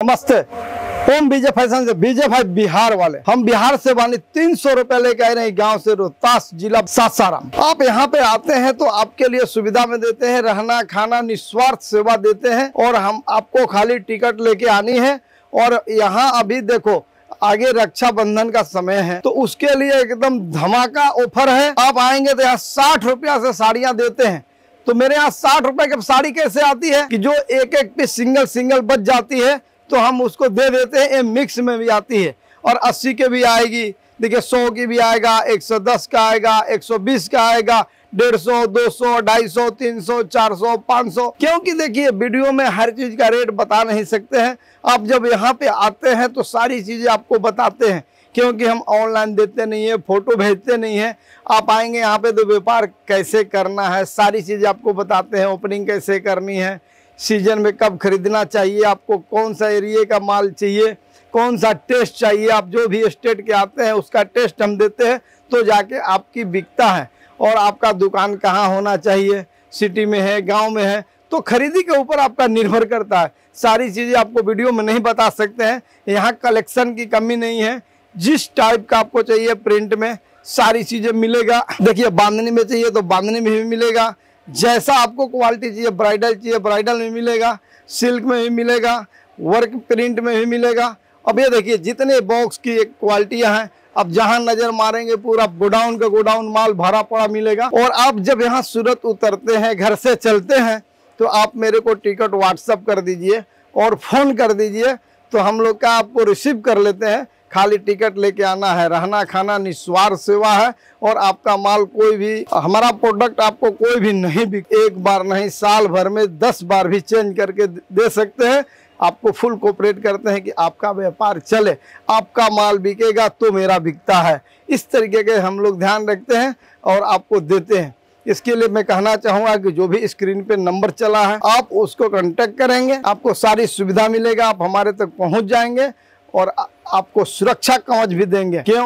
नमस्ते। ओम विजय फ़ैशन से विजय भाई बिहार वाले। हम बिहार से वाली तीन सौ रूपए लेके आए रहे गाँव से रोहतास जिला सासाराम। आप यहाँ पे आते हैं तो आपके लिए सुविधा में देते हैं, रहना, खाना, निस्वार्थ सेवा देते हैं और हम आपको खाली टिकट लेके आनी है और यहाँ अभी देखो, आगे रक्षाबंधन का समय है। तो उसके लिए एकदम धमाका ऑफ़र है। आप आएँगे तो यहाँ साठ रुपया से साड़ियाँ देते हैं। तो मेरे यहाँ साठ रुपए की साड़ी कैसे आती है कि जो एक एक पीस सिंगल सिंगल बच जाती है तो हम उसको दे देते हैं, ये मिक्स में भी आती है। और अस्सी के भी आएगी, देखिए सौ की भी आएगा, एक सौ दस का आएगा, एक सौ बीस का आएगा, डेढ़ सौ, दो सौ, ढाई सौ, तीन सौ, चार सौ, पाँच सौ। क्योंकि देखिए, वीडियो में हर चीज़ का रेट बता नहीं सकते हैं। आप जब यहाँ पे आते हैं तो सारी चीज़ें आपको बताते हैं। क्योंकि हम ऑनलाइन देते नहीं है फ़ोटो भेजते नहीं है। आप आएँगे यहाँ पे तो व्यापार कैसे करना है, सारी चीज़ें आपको बताते हैं ओपनिंग कैसे करनी है। सीज़न में कब खरीदना चाहिए, आपको कौन सा एरिए का माल चाहिए, कौन सा टेस्ट चाहिए, आप जो भी स्टेट के आते हैं, उसका टेस्ट हम देते हैं तो जाके आपकी बिकता है। और आपका दुकान कहाँ होना चाहिए सिटी में है, गाँव में है तो खरीदी के ऊपर आपका निर्भर करता है। सारी चीज़ें आपको वीडियो में नहीं बता सकते हैं, यहाँ कलेक्शन की कमी नहीं है। जिस टाइप का आपको चाहिए प्रिंट में, सारी चीज़ें मिलेगा। देखिए, बांधनी में चाहिए तो बांधनी में भी मिलेगा। जैसा आपको क्वालिटी चाहिए ब्राइडल चाहिए ब्राइडल में मिलेगा सिल्क में भी मिलेगा वर्क प्रिंट में भी मिलेगा। अब ये देखिए, जितने बॉक्स की क्वालिटियाँ हैं, अब जहाँ नज़र मारेंगे पूरा गोडाउन का गोडाउन माल भरा पड़ा मिलेगा। और आप जब यहाँ सूरत उतरते हैं, घर से चलते हैं तो आप मेरे को टिकट व्हाट्सअप कर दीजिए और फ़ोन कर दीजिए तो हम लोग का आपको रिसीव कर लेते हैं। खाली टिकट लेके आना है, रहना, खाना निस्वार्थ सेवा है और आपका माल कोई भी, हमारा प्रोडक्ट आपको कोई भी नहीं बिक एक बार नहीं, साल भर में दस बार भी चेंज करके दे सकते हैं। आपको फुल कोऑपरेट करते हैं कि आपका व्यापार चले, आपका माल बिकेगा तो मेरा बिकता है। इस तरीके के हम लोग ध्यान रखते हैं और आपको देते हैं। इसके लिए मैं कहना चाहूँगा कि जो भी स्क्रीन पे नंबर चला है, आप उसको कांटेक्ट करेंगे, आपको सारी सुविधा मिलेगा, आप हमारे तक पहुँच जाएँगे और आपको सुरक्षा कवच भी देंगे। क्यों?